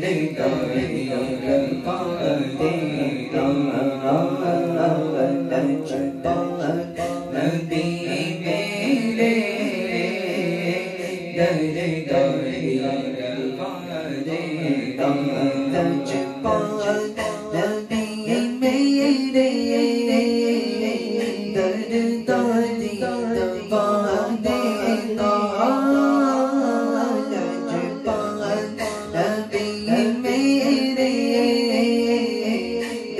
đi tới người gần có ơn tiên trong nó ở đây trời có ơn nơi đi bé đi đời đi tới người gần có ơn tiên trong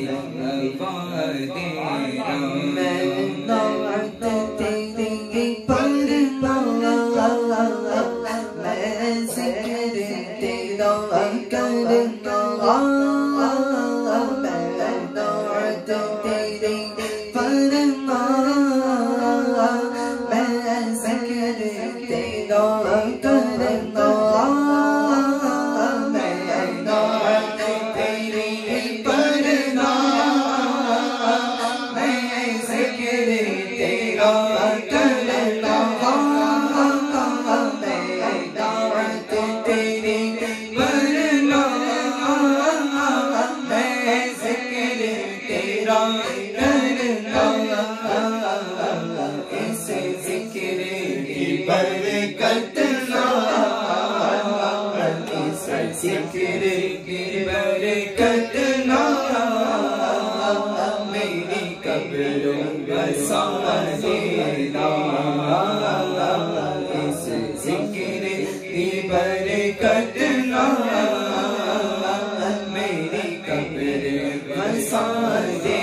Tranquilo. Ram इस ज़िक्र की बरकत इस ज़िक्र की बरकत मेरी कब्र बसा देना इस ज़िक्र की बरकत ना। Hare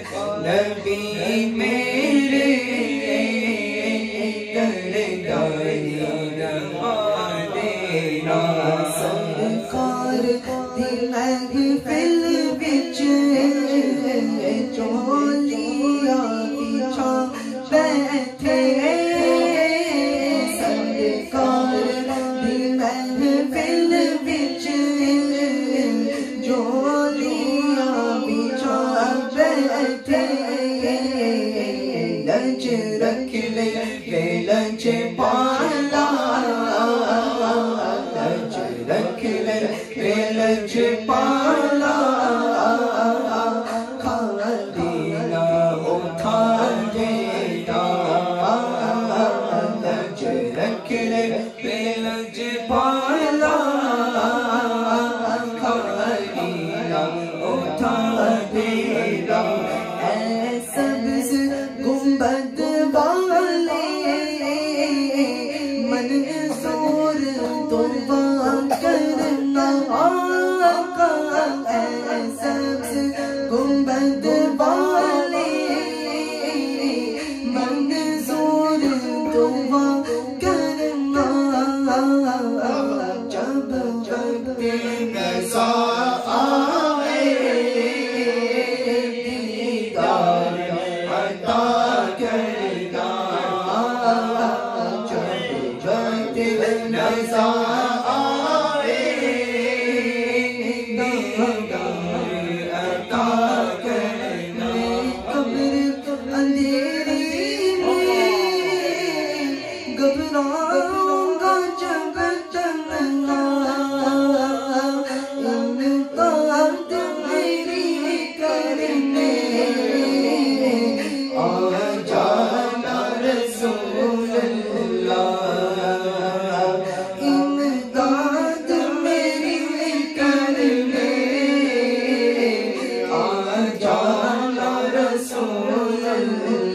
नबी में but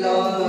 love.